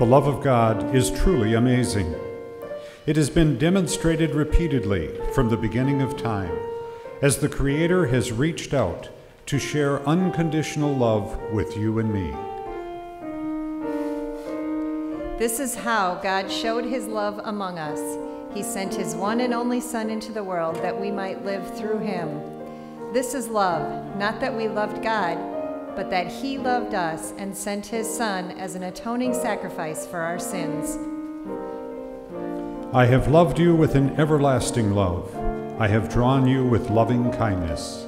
The love of God is truly amazing. It has been demonstrated repeatedly from the beginning of time as the Creator has reached out to share unconditional love with you and me. This is how God showed his love among us. He sent his one and only Son into the world that we might live through him. This is love, not that we loved God, but that he loved us and sent his Son as an atoning sacrifice for our sins. I have loved you with an everlasting love. I have drawn you with loving kindness.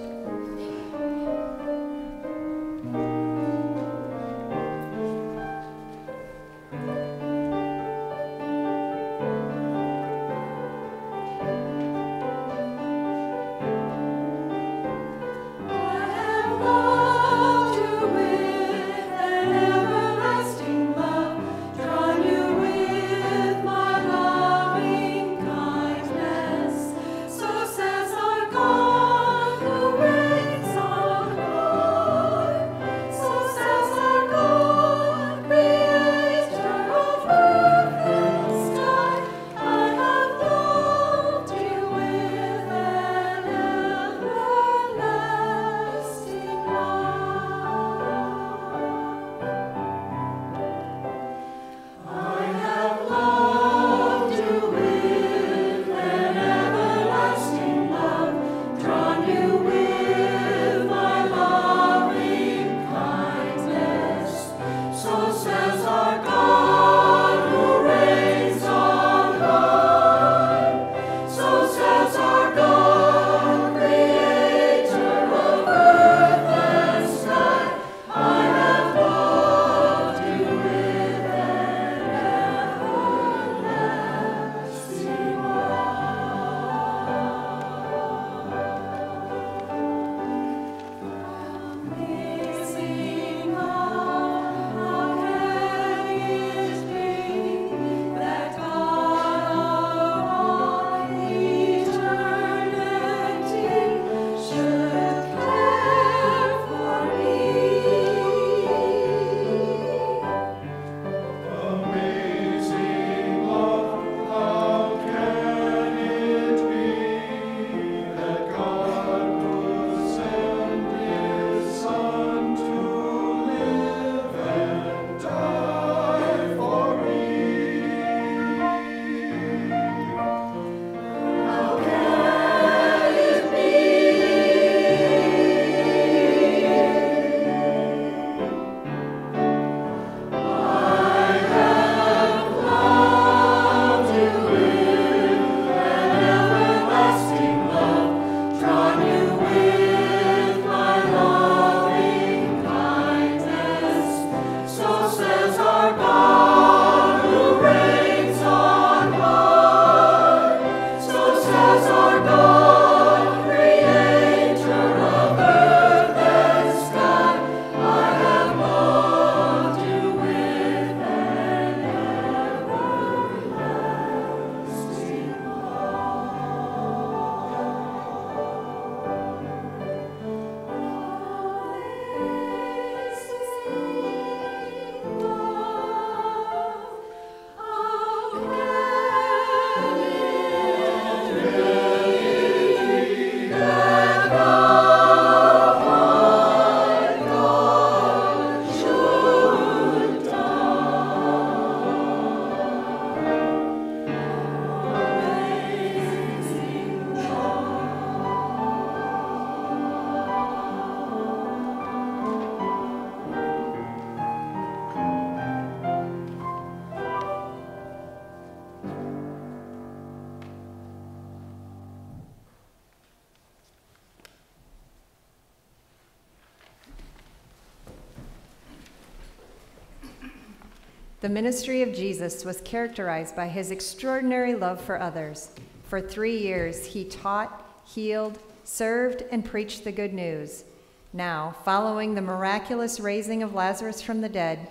The ministry of Jesus was characterized by his extraordinary love for others. For three years, he taught, healed, served, and preached the good news. Now, following the miraculous raising of Lazarus from the dead,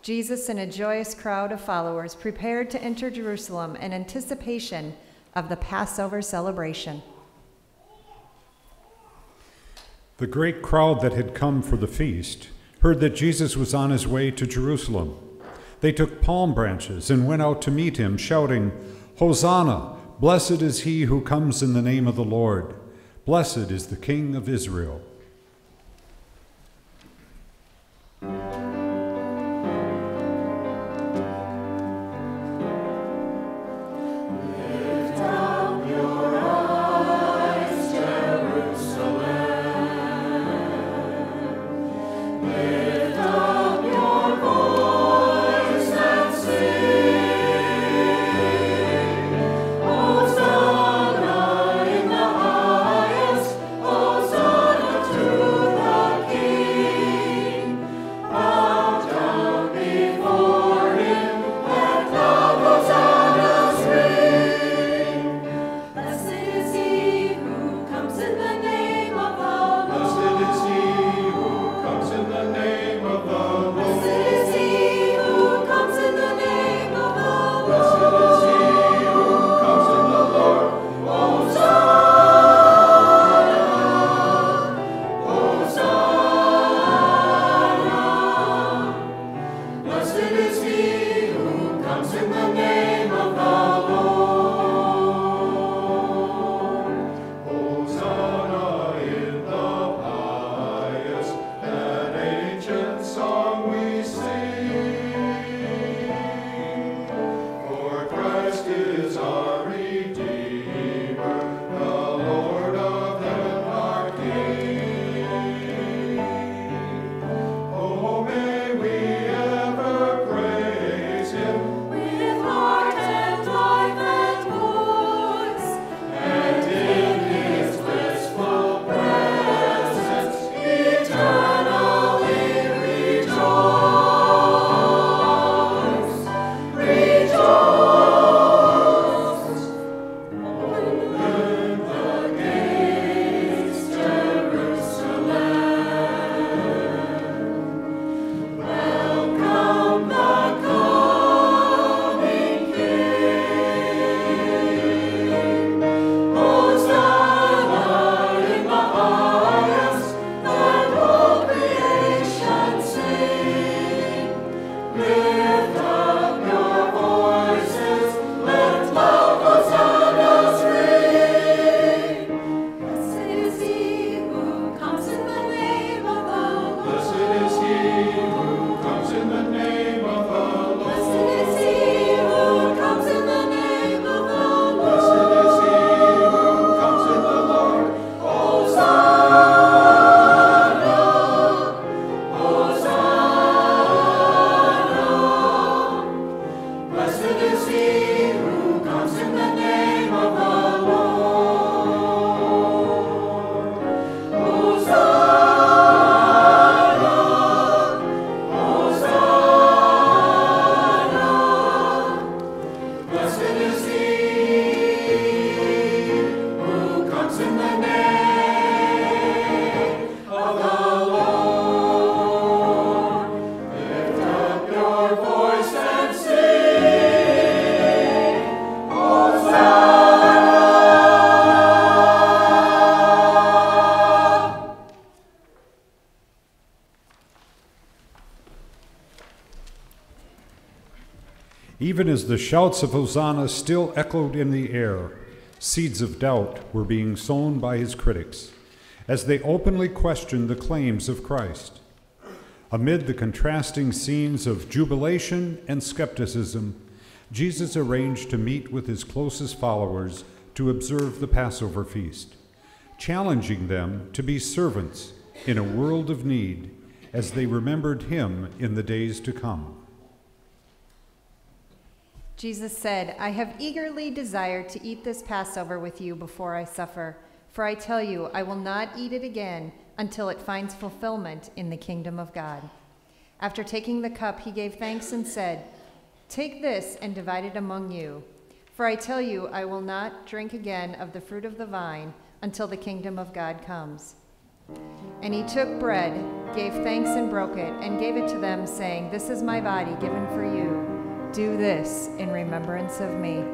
Jesus and a joyous crowd of followers prepared to enter Jerusalem in anticipation of the Passover celebration. The great crowd that had come for the feast heard that Jesus was on his way to Jerusalem. They took palm branches and went out to meet him, shouting, Hosanna! Blessed is he who comes in the name of the Lord. Blessed is the King of Israel. Even as the shouts of Hosanna still echoed in the air, seeds of doubt were being sown by his critics as they openly questioned the claims of Christ. Amid the contrasting scenes of jubilation and skepticism, Jesus arranged to meet with his closest followers to observe the Passover feast, challenging them to be servants in a world of need as they remembered him in the days to come. Jesus said, I have eagerly desired to eat this Passover with you before I suffer. For I tell you, I will not eat it again until it finds fulfillment in the kingdom of God. After taking the cup, he gave thanks and said, Take this and divide it among you. For I tell you, I will not drink again of the fruit of the vine until the kingdom of God comes. And he took bread, gave thanks and broke it, and gave it to them, saying, This is my body given for you. Do this in remembrance of me.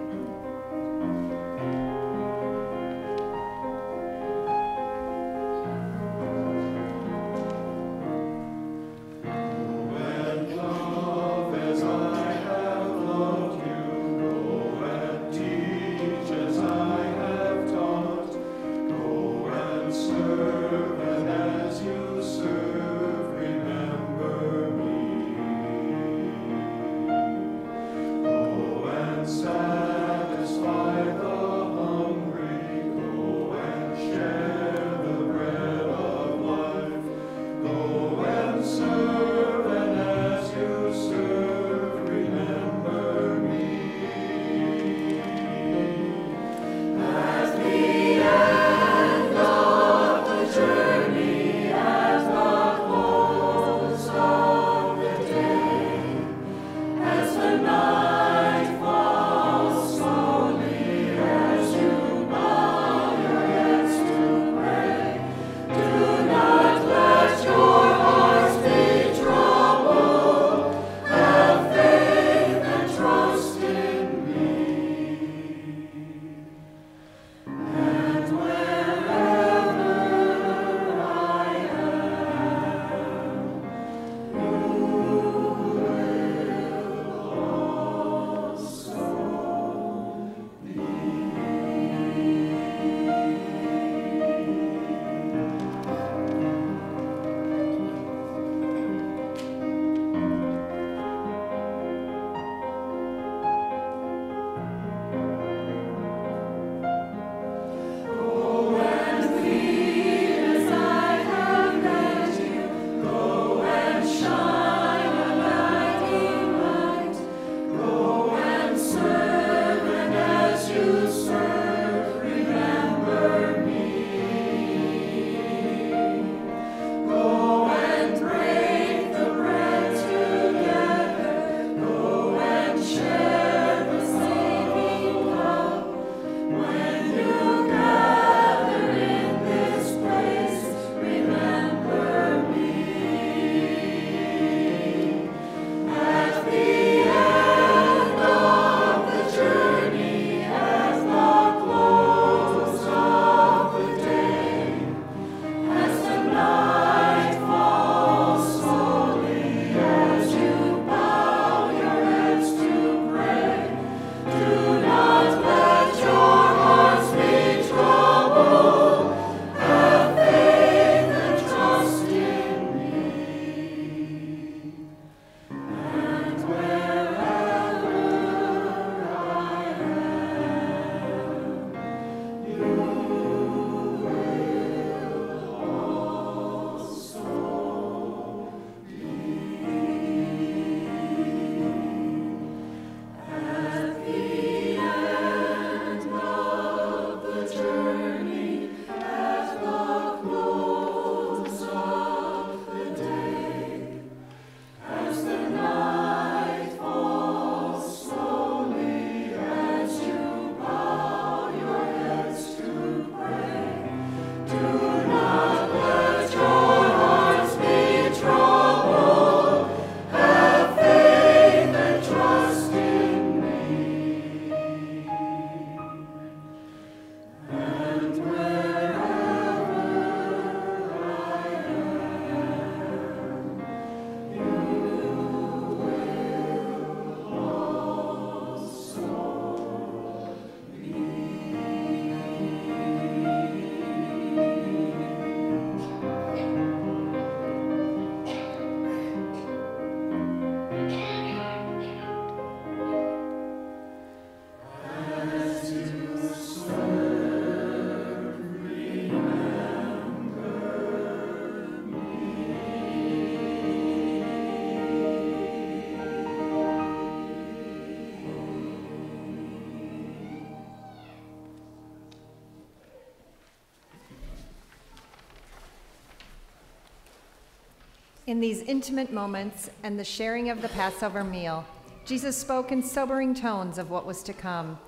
In these intimate moments and the sharing of the Passover meal, Jesus spoke in sobering tones of what was to come.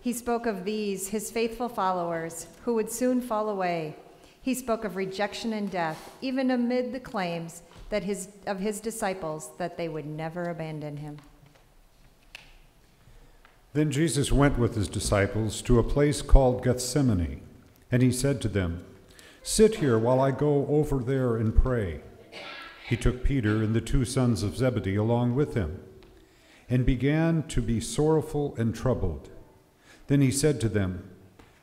He spoke of these, his faithful followers, who would soon fall away. He spoke of rejection and death, even amid the claims that his, of his disciples that they would never abandon him. Then Jesus went with his disciples to a place called Gethsemane, and he said to them, Sit here while I go over there and pray. He took Peter and the two sons of Zebedee along with him, and began to be sorrowful and troubled. Then he said to them,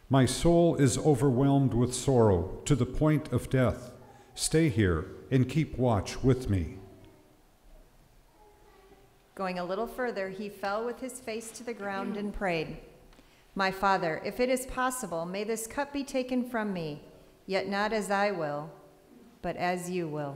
My soul is overwhelmed with sorrow to the point of death. Stay here and keep watch with me. Going a little further, he fell with his face to the ground and prayed, My Father, if it is possible, may this cup be taken from me, yet not as I will, but as you will.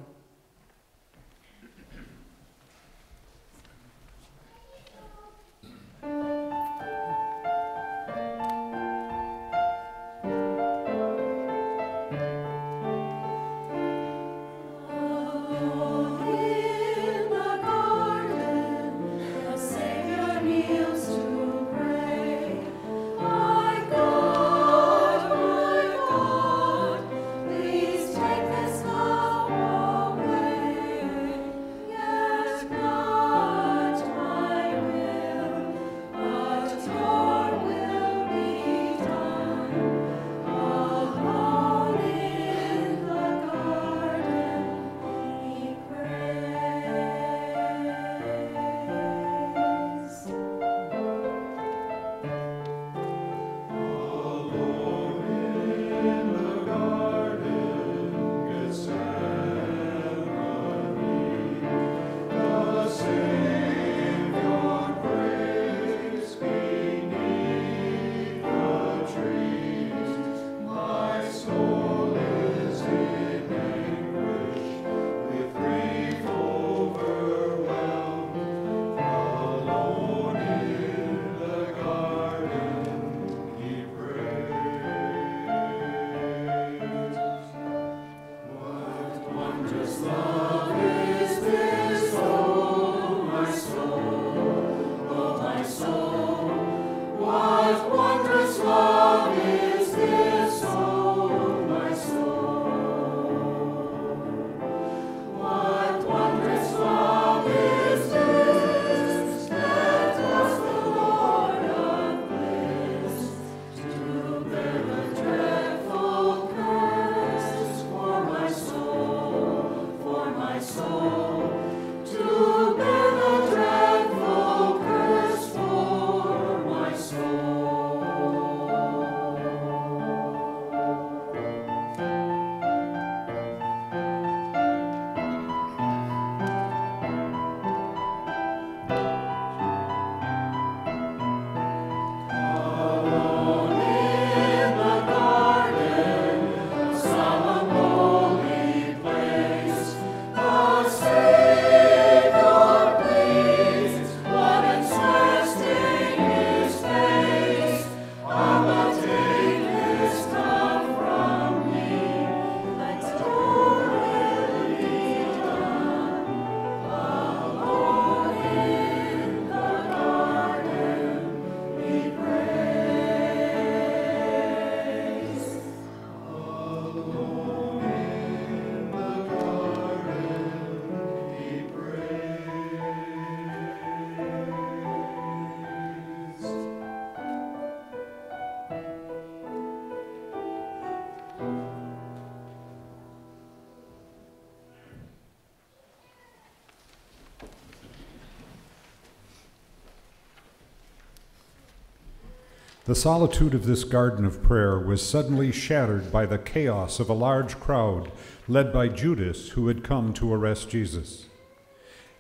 The solitude of this garden of prayer was suddenly shattered by the chaos of a large crowd led by Judas, who had come to arrest Jesus.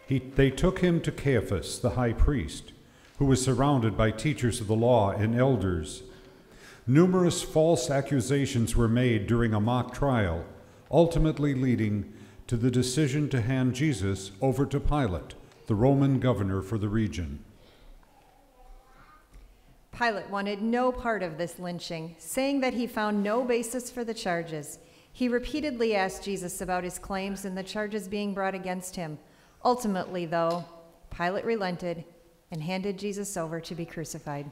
He, they took him to Caiaphas, the high priest, who was surrounded by teachers of the law and elders. Numerous false accusations were made during a mock trial, ultimately leading to the decision to hand Jesus over to Pilate, the Roman governor for the region. Pilate wanted no part of this lynching, saying that he found no basis for the charges. He repeatedly asked Jesus about his claims and the charges being brought against him. Ultimately, though, Pilate relented and handed Jesus over to be crucified.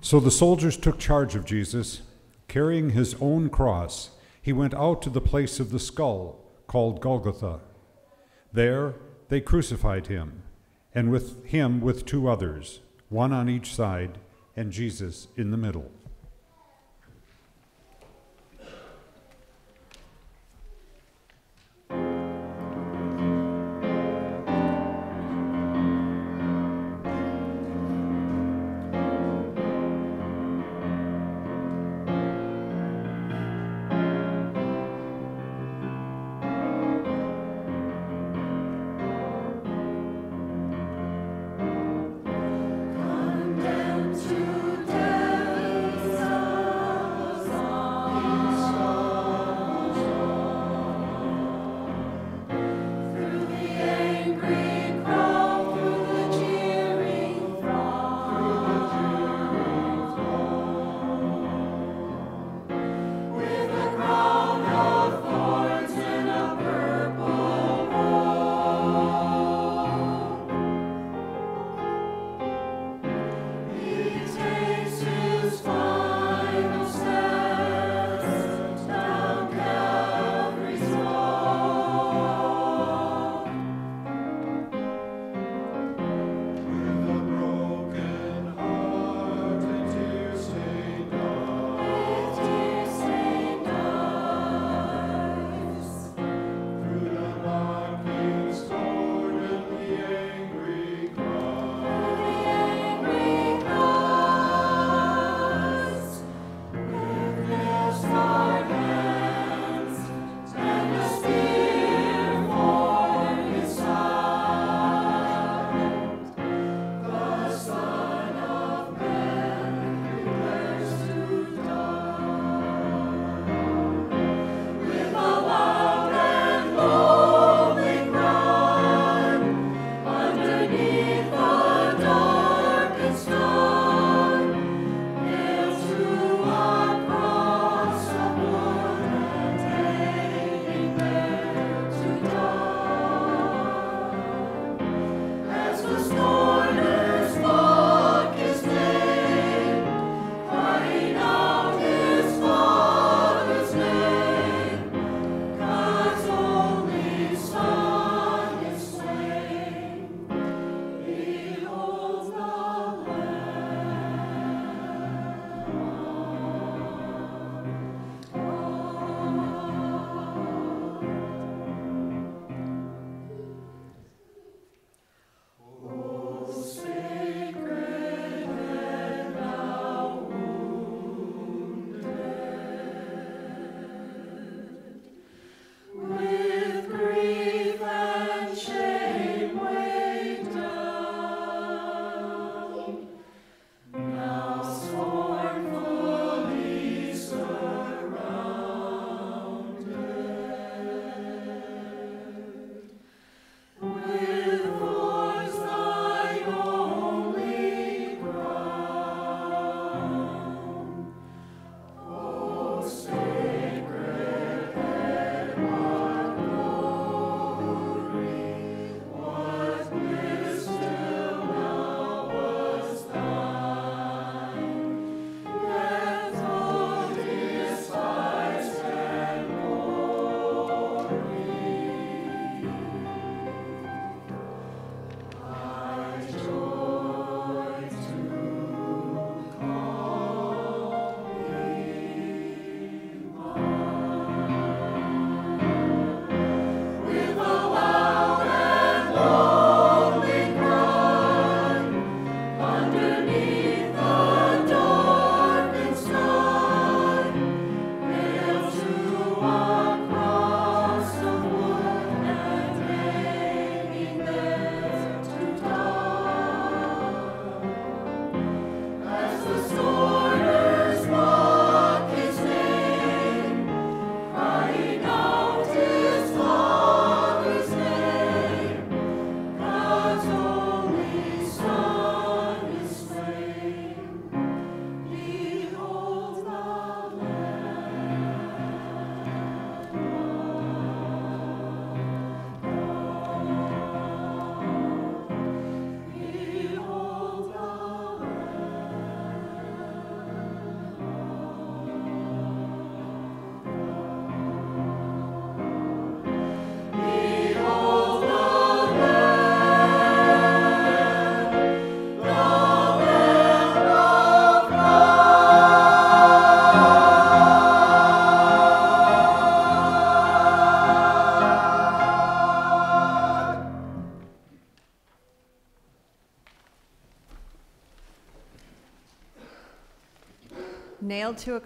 So the soldiers took charge of Jesus. Carrying his own cross, he went out to the place of the skull called Golgotha. There they crucified him, and with him with two others, one on each side, and Jesus in the middle.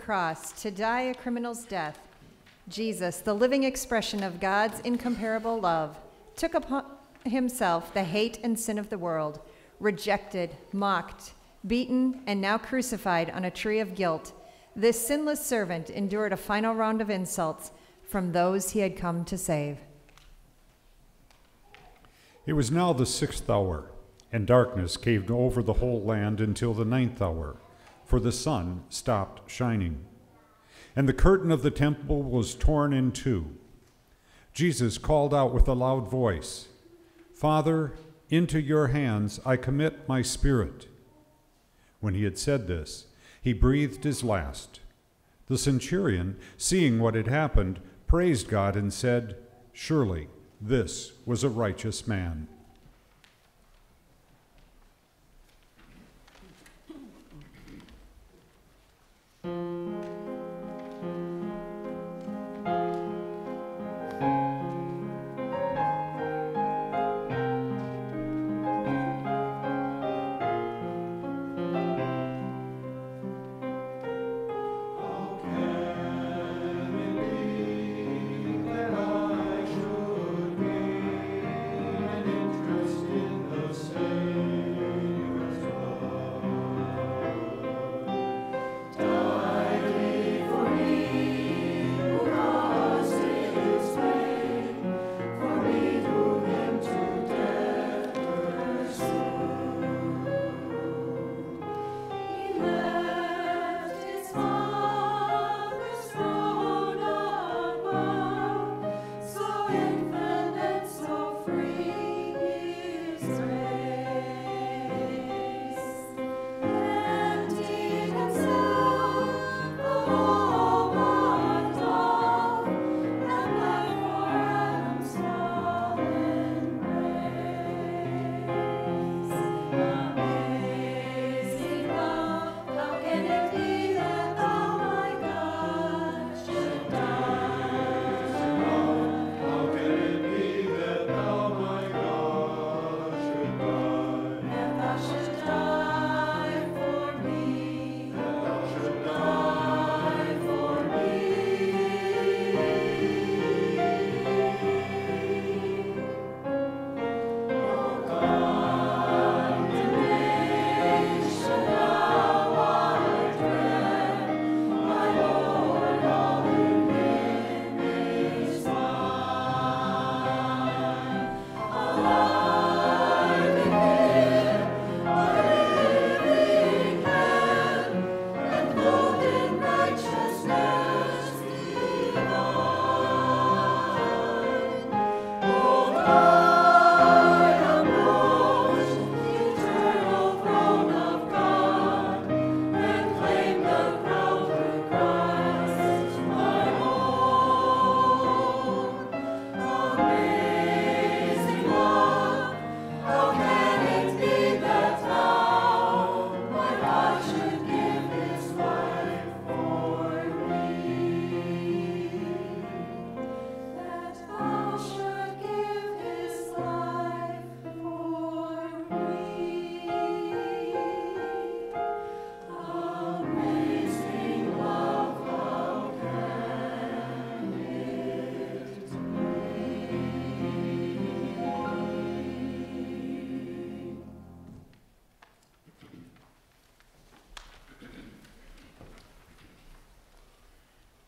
Cross to die a criminal's death, Jesus, the living expression of God's incomparable love, took upon himself the hate and sin of the world, rejected, mocked, beaten, and now crucified on a tree of guilt. This sinless servant endured a final round of insults from those he had come to save. It was now the sixth hour, and darkness caved over the whole land until the ninth hour, for the sun stopped shining. And the curtain of the temple was torn in two. Jesus called out with a loud voice, Father, into your hands I commit my spirit. When he had said this, he breathed his last. The centurion, seeing what had happened, praised God and said, Surely this was a righteous man.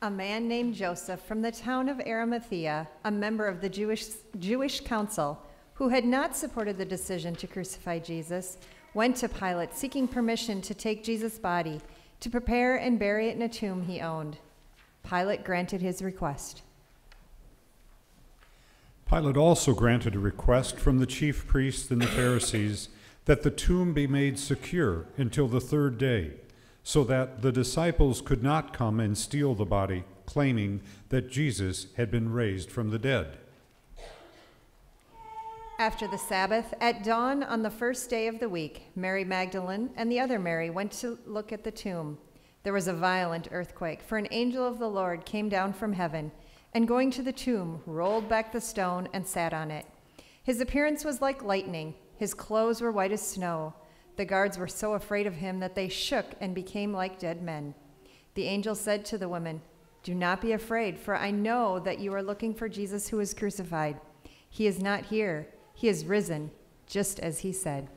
A man named Joseph from the town of Arimathea, a member of the Jewish, Jewish council, who had not supported the decision to crucify Jesus, went to Pilate seeking permission to take Jesus' body to prepare and bury it in a tomb he owned. Pilate granted his request. Pilate also granted a request from the chief priests and the Pharisees that the tomb be made secure until the third day so that the disciples could not come and steal the body, claiming that Jesus had been raised from the dead. After the Sabbath, at dawn on the first day of the week, Mary Magdalene and the other Mary went to look at the tomb. There was a violent earthquake, for an angel of the Lord came down from heaven, and going to the tomb, rolled back the stone and sat on it. His appearance was like lightning, his clothes were white as snow. The guards were so afraid of him that they shook and became like dead men. The angel said to the woman, Do not be afraid, for I know that you are looking for Jesus who was crucified. He is not here, he is risen, just as he said.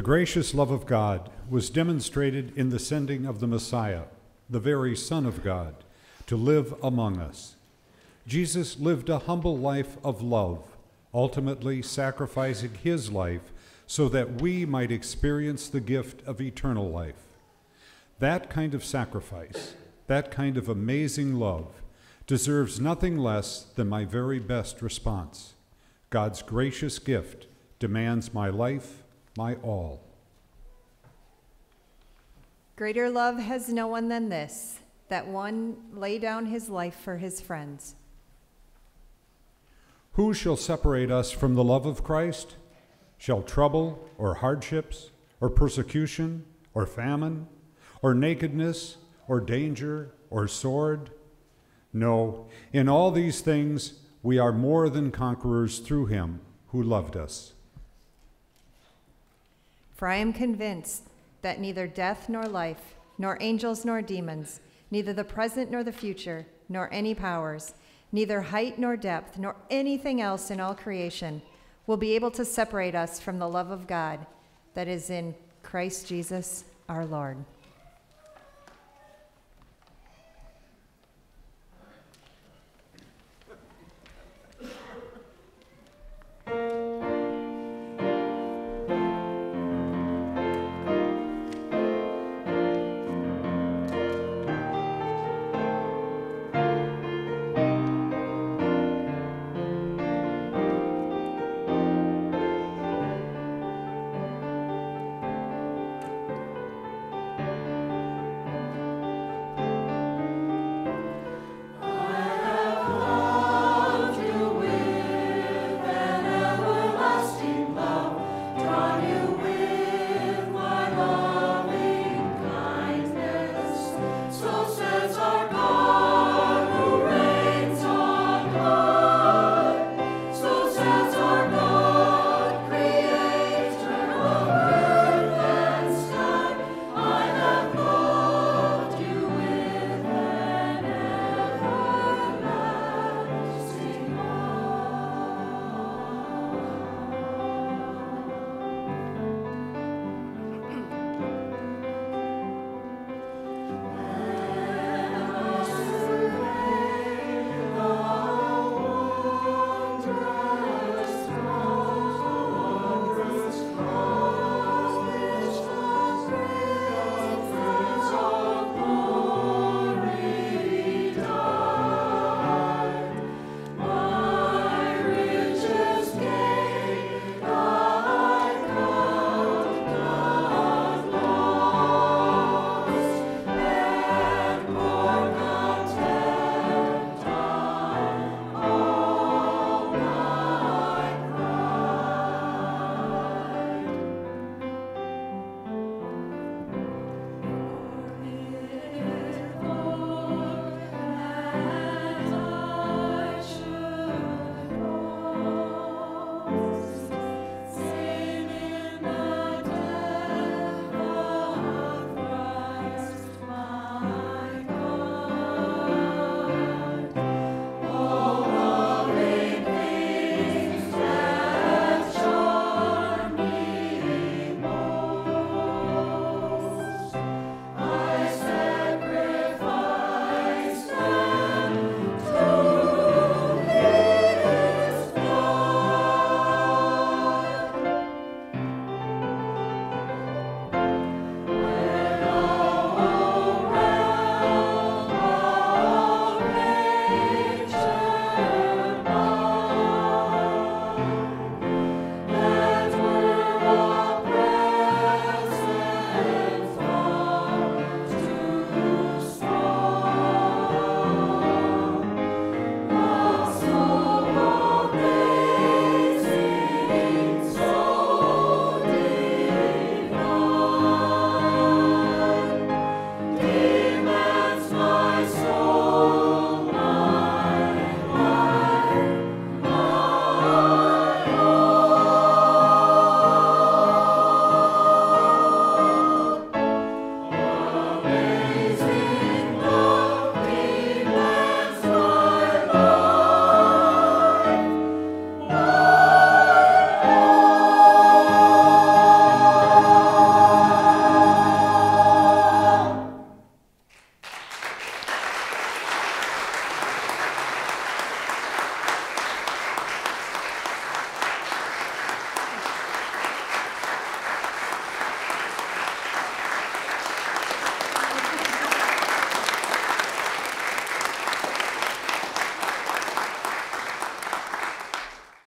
The gracious love of God was demonstrated in the sending of the Messiah, the very Son of God, to live among us. Jesus lived a humble life of love, ultimately sacrificing his life so that we might experience the gift of eternal life. That kind of sacrifice, that kind of amazing love, deserves nothing less than my very best response. God's gracious gift demands my life my all. Greater love has no one than this, that one lay down his life for his friends. Who shall separate us from the love of Christ? Shall trouble, or hardships, or persecution, or famine, or nakedness, or danger, or sword? No, in all these things We are more than conquerors through him who loved us. For I am convinced that neither death nor life, nor angels nor demons, neither the present nor the future, nor any powers, neither height nor depth, nor anything else in all creation will be able to separate us from the love of God that is in Christ Jesus our Lord.